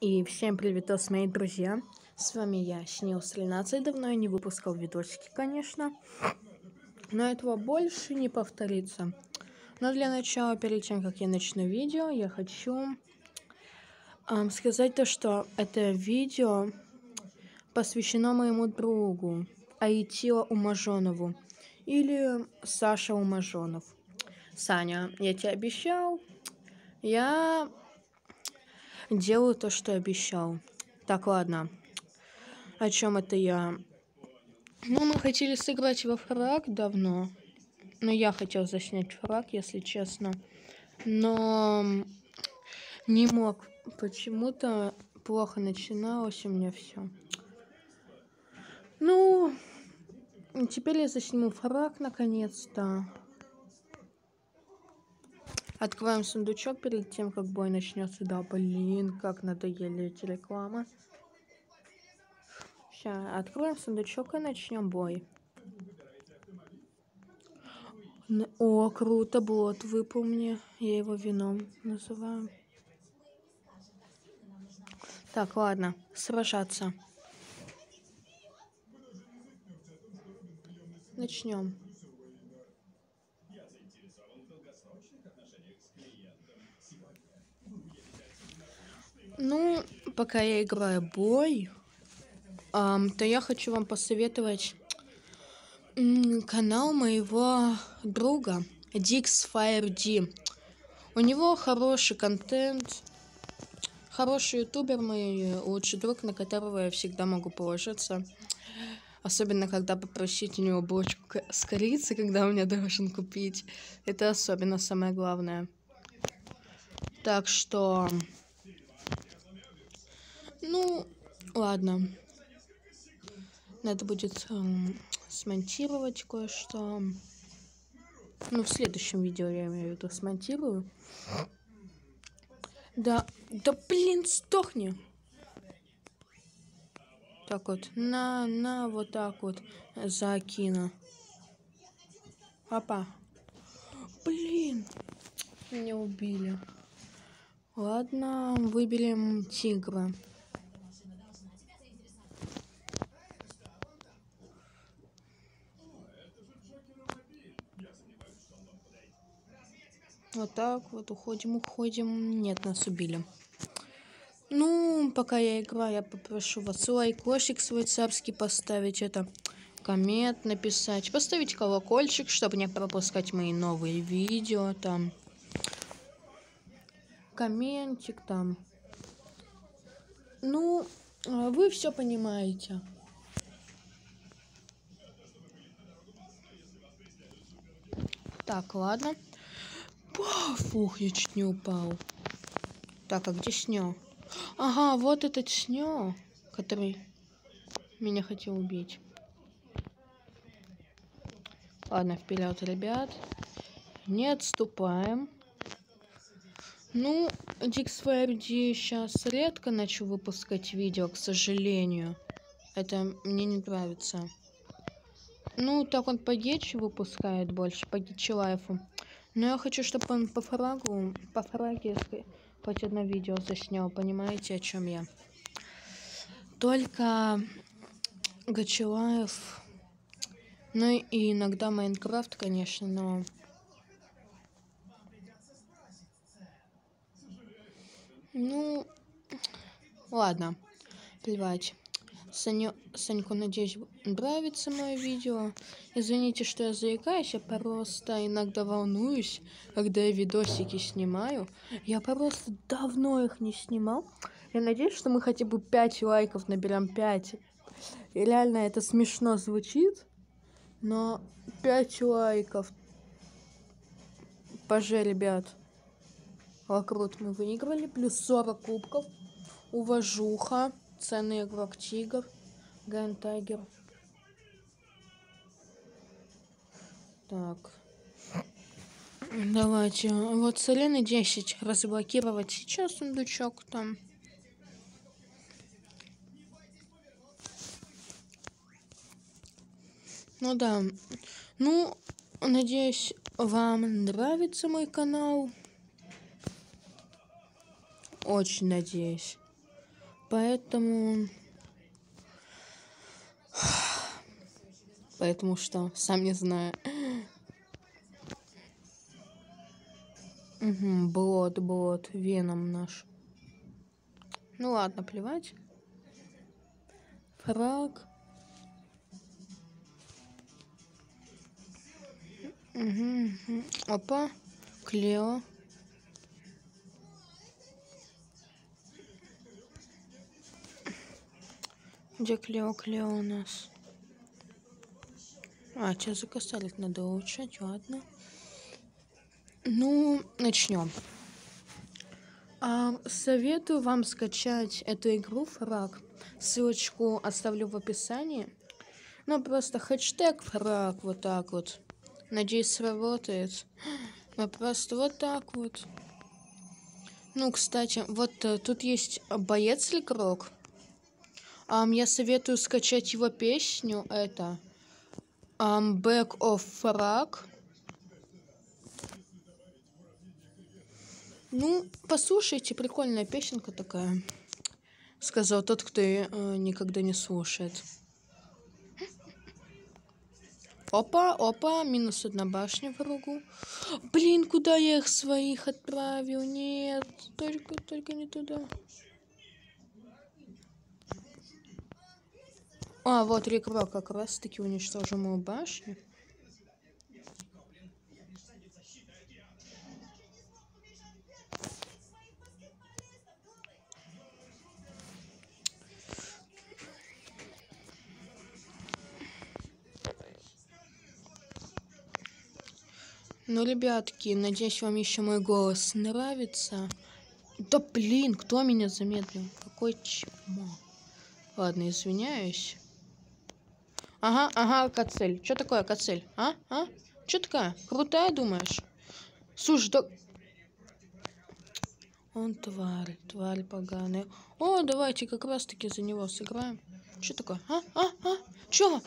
И всем привет, мои друзья. С вами я, Снилс 13. Давно я не выпускал видосики, конечно. Но этого больше не повторится. Но для начала, перед тем, как я начну видео, я хочу эм, сказать то, что это видео посвящено моему другу Аитила Умажонову. Или Саша Умажонов. Саня, я тебе обещал. Я делаю то, что обещал. Так, ладно. О чем это я? Ну, мы хотели сыграть во фраг давно. Но я хотел заснять фраг, если честно. Но не мог. Почему-то плохо начиналось у меня все. Ну, теперь я засниму фраг наконец-то. Открываем сундучок перед тем, как бой начнется. Да, блин, как надоели эти рекламы. Сейчас, откроем сундучок и начнем бой. О, круто, бот выпал мне. Я его вином называю. Так, ладно, сражаться. Начнем. Ну, пока я играю бой, эм, то я хочу вам посоветовать канал моего друга DixFireD. У него хороший контент, хороший ютубер, мой лучший друг, на которого я всегда могу положиться. Особенно, когда попросить у него булочку с корицей, когда у меня должен купить. Это особенно самое главное. Так что... Ну, ладно. Надо будет эм, смонтировать кое-что. Ну, в следующем видео я имею в виду смонтирую. Да, да блин, сдохни. Так вот, на, на, вот так вот закину. Папа. Блин, меня убили. Ладно, выберем тигра. Вот так вот уходим, уходим. Нет, нас убили. Ну, пока я играю, я попрошу вас лайкосик свой царский поставить, это коммент написать, поставить колокольчик, чтобы не пропускать мои новые видео там. Комментик там. Ну, вы все понимаете. Так, ладно. Фух, я чуть не упал. Так, а где Снё? Ага, вот этот Снё, который меня хотел убить. Ладно, вперед, ребят. Не отступаем. Ну, DixFireD сейчас редко начал выпускать видео, к сожалению. Это мне не нравится. Ну, так он по Гетчу выпускает больше, по Гетчу лайфу. Но я хочу, чтобы он по фрагу, по фраге хоть одно видео заснял, понимаете, о чем я? Только Гачелаев, ну и иногда Майнкрафт, конечно, но... Ну, ладно, плевать. Саню, Саньку, надеюсь, нравится мое видео. Извините, что я заикаюсь, я просто иногда волнуюсь, когда я видосики снимаю. Я просто давно их не снимал. Я надеюсь, что мы хотя бы 5 лайков наберем 5. И реально это смешно звучит, но 5 лайков. Поже, ребят. Лакрут мы выиграли, плюс 40 кубков. Уважуха. Ценный игрок Тигр. Гэн Тайгер. Так. Давайте. Вот с Арены 10 разблокировать сейчас сундучок там. Ну да. Ну, надеюсь, вам нравится мой канал. Очень надеюсь. Поэтому... Поэтому что? Сам не знаю. Угу, блот, блот, веном наш. Ну ладно, плевать. Фраг. Угу, угу. Опа. Клео. Где Клео, Клео у нас? А, сейчас закасались, надо улучшать, ладно. Ну, начнем. А, советую вам скачать эту игру Фраг. Ссылочку оставлю в описании. Ну, просто хэштег Фраг, вот так вот. Надеюсь, сработает. Ну, просто вот так вот. Ну, кстати, вот э, тут есть боец Ликрок. Um, я советую скачать его песню. Это um, Back of Frag. Ну, послушайте, прикольная песенка такая. Сказал тот, кто э, никогда не слушает. Опа, опа, минус одна башня врагу. Блин, куда я их своих отправил? Нет, только, только не туда. А, вот Рикро как раз таки уничтожил мою башню. Ну, ребятки, надеюсь, вам еще мой голос нравится. Да блин, кто меня замедлил? Какой чмо. Ладно, извиняюсь. Ага, ага, Кацель. Что такое, Кацель? А? А? Что такая? Крутая, думаешь? Слушай, да... Он тварь, тварь поганая. О, давайте как раз-таки за него сыграем. Что такое? А? А? А? Чё?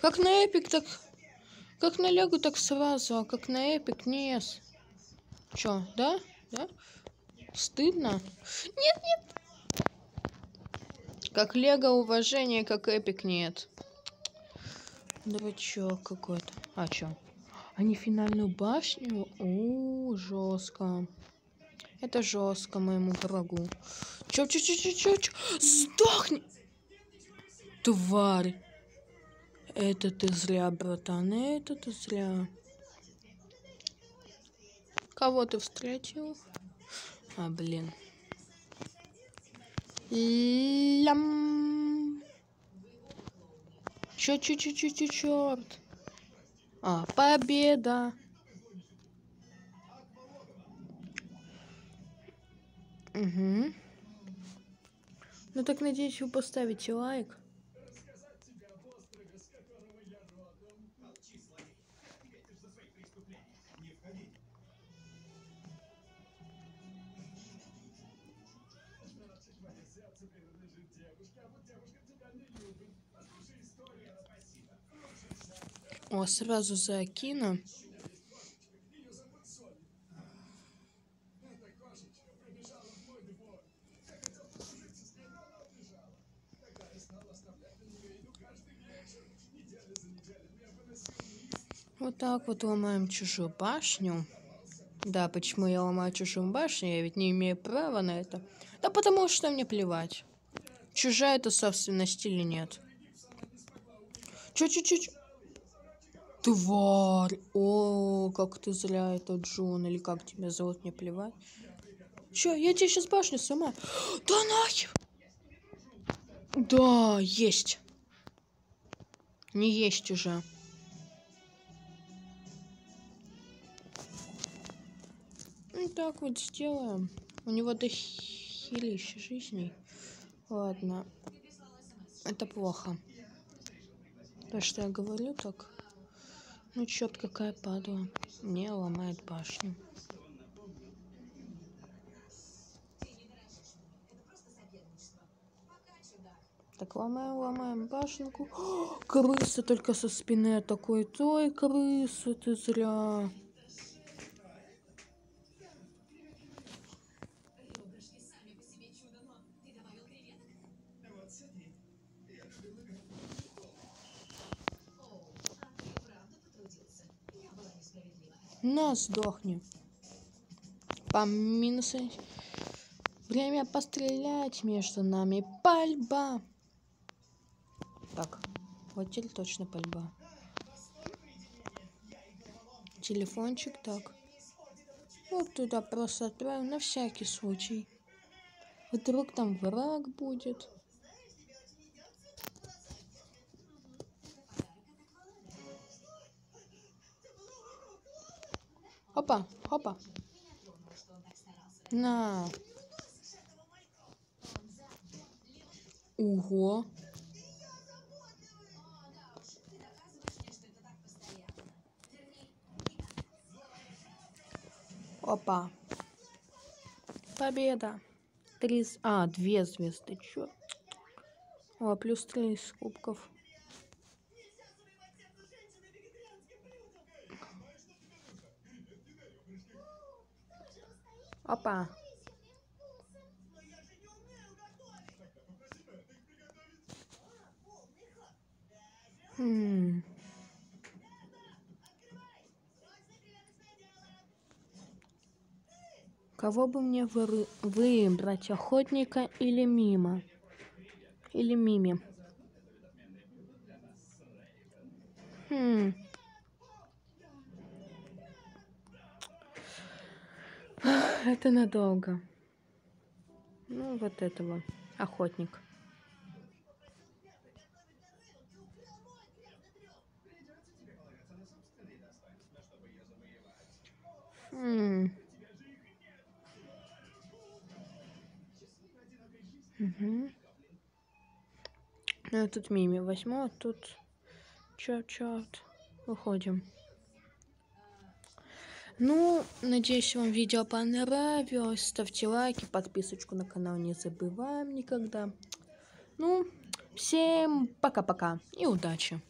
Как на epic, так... Как на Лего, так сразу, а как на epic, нет. Чё, да? Да? Стыдно? Нет, нет. Как Лего уважение, как epic нет. Дурачок какой-то. А чё? Они финальную башню? О, жестко. Это жестко моему врагу. Чё, чё, чё, чё, чё, чё? Сдохни! Тварь! Это ты зря, братан, это ты зря. Кого ты встретил? А, блин. Лям. Чё, чё, чё, чё, чё, чёрт. А, победа. Угу. Ну так надеюсь, вы поставите лайк. О, сразу закину. Вот так вот ломаем чужую башню. Да, почему я ломаю чужую башню? Я ведь не имею права на это. Да потому что мне плевать. Чужая это собственность или нет. Чуть-чуть. Тварь! О, как ты зря этот Джон, или как тебя зовут, мне плевать. Че, я тебе сейчас башню сама. Да нахер! Да, есть. Не есть уже. Так вот сделаем. У него до хилища жизней. Ладно. Это плохо. То, что я говорю так. Ну черт, какая падла. Не ломает башню. Так, ломаем, ломаем башенку. О, крыса только со спины такой. Той, крыса, ты зря. На, сдохни. По минусы. Время пострелять между нами. Пальба. Так, вот теперь точно пальба. Телефончик так. Вот туда просто отправим на всякий случай. Вдруг там враг будет. Опа, опа. На. Ого. Опа. Победа. Три... А, две звезды. Чё? О, плюс три из кубков. Опа. Хм. Кого бы мне вы... выбрать, охотника или мимо? Или мими? Хм. Это надолго. Ну, вот этого. Охотник. Хм. Угу. Ну, тут мими возьму, а тут чат-чат. Выходим. Ну, надеюсь, вам видео понравилось. Ставьте лайки, подписочку на канал не забываем никогда. Ну, всем пока-пока и удачи.